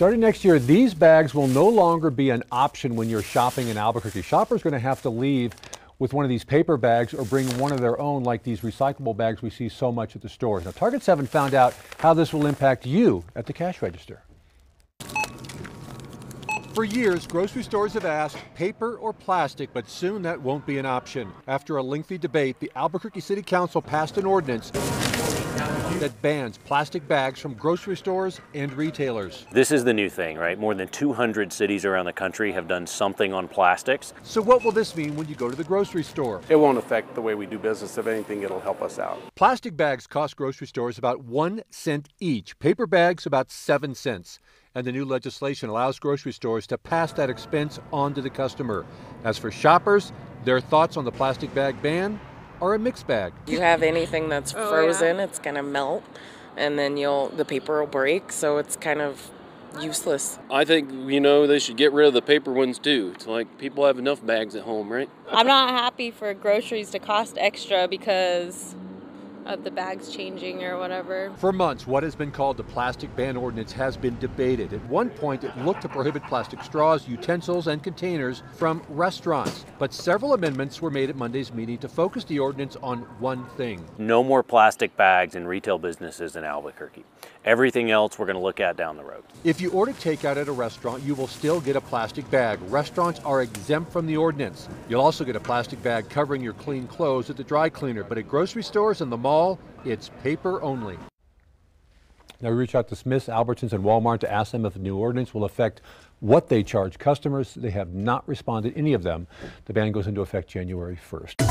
Starting next year, these bags will no longer be an option when you're shopping in Albuquerque. Shoppers are going to have to leave with one of these paper bags or bring one of their own like these recyclable bags we see so much at the stores. Now Target 7 found out how this will impact you at the cash register. For years, grocery stores have asked paper or plastic, but soon that won't be an option. After a lengthy debate, the Albuquerque City Council passed an ordinance that bans plastic bags from grocery stores and retailers. This is the new thing, right? More than 200 cities around the country have done something on plastics. So what will this mean when you go to the grocery store? It won't affect the way we do business. If anything, it'll help us out. Plastic bags cost grocery stores about one cent each, paper bags about seven cents. And the new legislation allows grocery stores to pass that expense on to the customer. As for shoppers, their thoughts on the plastic bag ban are a mixed bag. You have anything that's oh, frozen, yeah. it's gonna melt, and then you'll the paper will break, so it's kind of useless. I think you know they should get rid of the paper ones too. It's like people have enough bags at home, right? I'm not happy for groceries to cost extra because of the bags changing or whatever. For months, what has been called the plastic ban ordinance has been debated. At one point, it looked to prohibit plastic straws, utensils, and containers from restaurants. But several amendments were made at Monday's meeting to focus the ordinance on one thing. No more plastic bags in retail businesses in Albuquerque. Everything else we're going to look at down the road. If you order takeout at a restaurant, you will still get a plastic bag. Restaurants are exempt from the ordinance. You'll also get a plastic bag covering your clean clothes at the dry cleaner, but at grocery stores and the mall, it's paper only. Now we reached out to Smith's, Albertsons, and Walmart to ask them if the new ordinance will affect what they charge customers. They have not responded, any of them. The ban goes into effect January 1st.